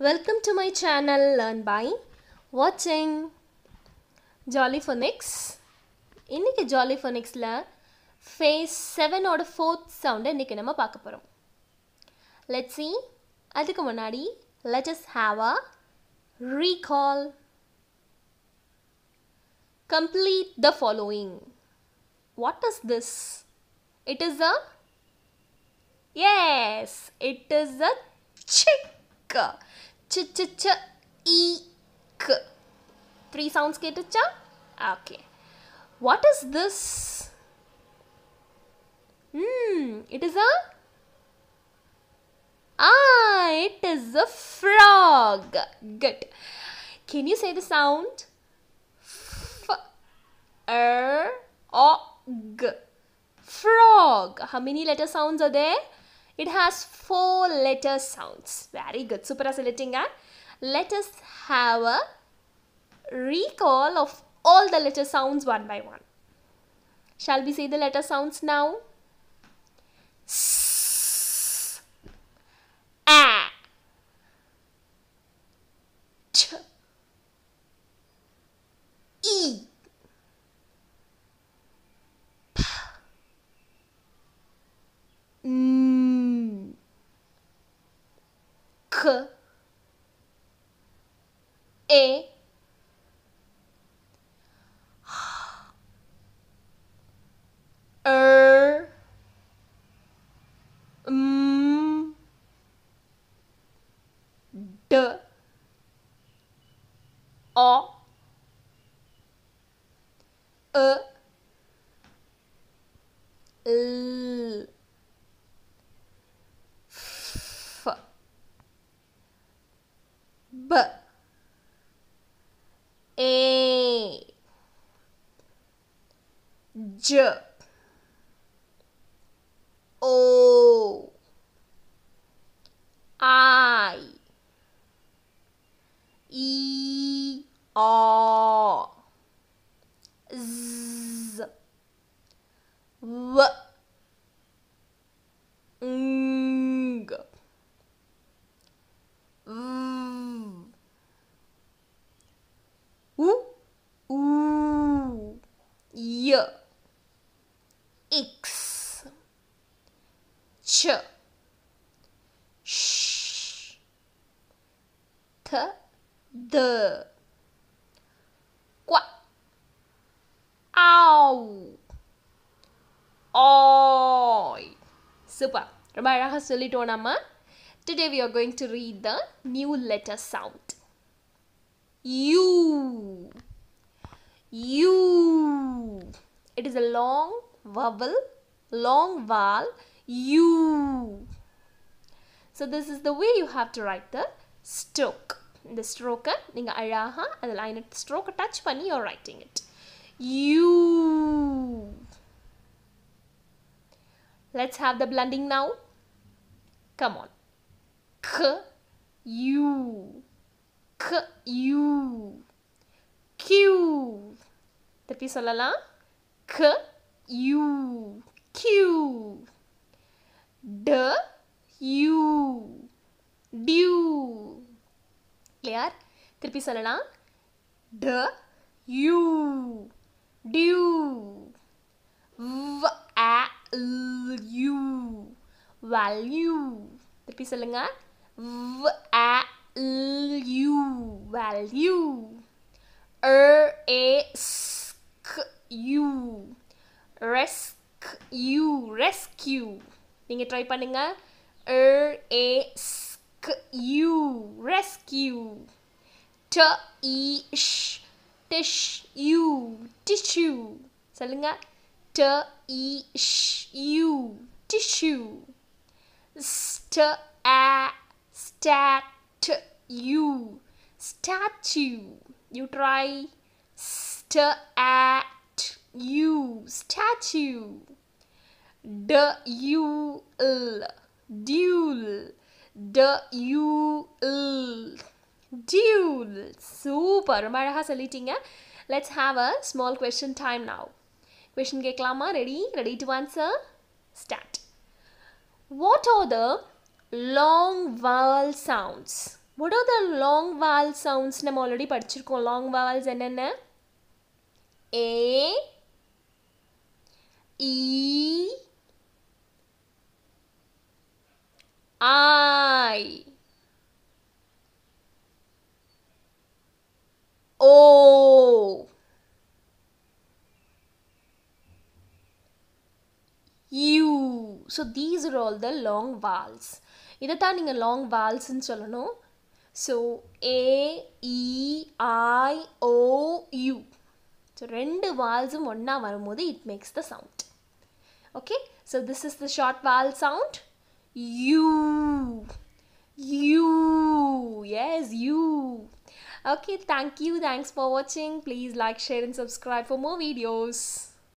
Welcome to my channel Learn by Watching Jolly Phonics இன்னைக்கு jolly ஃபோனிக்ஸில் face செவனோட fourth சவுண்டை இன்றைக்கி நம்ம பார்க்க போகிறோம் லெட் சி அதுக்கு முன்னாடி let us have a recall complete the following what is this it is a yes it is a chick ch ch ch e k Three sounds get ch. Ah, okay. What is this? Hmm, it is a Ah, it is a frog. Good. Can you say the sound? F er og frog. How many letter sounds are there? It has four letter sounds. Very good. Super asilitinga let us have a recall of all the letter sounds one by one. Shall we say the letter sounds now? S, a, t, k, a, er, mm, d, o, e, l, f, b, a, j, o, I, E, O, Z, W, Ng, V, U, U, x. Ch. Sh. T. D. Qua Ow Oi. Super. Remember how Today we are going to read the new letter sound. U. Sound you you it is a long vowel long vowel you so this is the way you have to write the stroke இந்த ஸ்ட்ரோக்கை நீங்கள் அழகாக அந்த லைனை ஸ்ட்ரோக்கை touch பண்ணி your writing it you let's have the blending now come on k u k u q திருப்பி சொல்லலாம். க U Q. ட யூ டியூ. கிளியர்? திருப்பி சொல்லலாம். ட யூ டியூ. வ அ யூ வேல்யூ. திருப்பி சொல்லுங்க. வ அ U value. A A a s k u rescue rescue நீங்க ட்ரை பண்ணுங்க r a s k u rescue t e sh tish u tissue சொல்லுங்க t e sh u tissue st a stat u statue you try st at u statue d u l duel d u l duel super ரொம்ப அழகாக சொல்லிட்டீங்க let's have a small question time now question கேட்கலாமா ready ready to answer start What are the long vowel sounds? what are the long vowel sounds நம்ம already படிச்சிருக்கோம் long vowels என்னென்ன a e i o. U. So these are all the long vowels. இதைத்தான் நீங்கள் long வால்ஸ்ன்னு சொல்லணும். So ஏ ஐ ஓ so ரெண்டு வால்ஸும் ஒன்றா வரும்போது it makes the sound okay? So this is the short vowel sound. You. You. Yes you. Okay thank you. Thanks for watching. Please like share and subscribe for more videos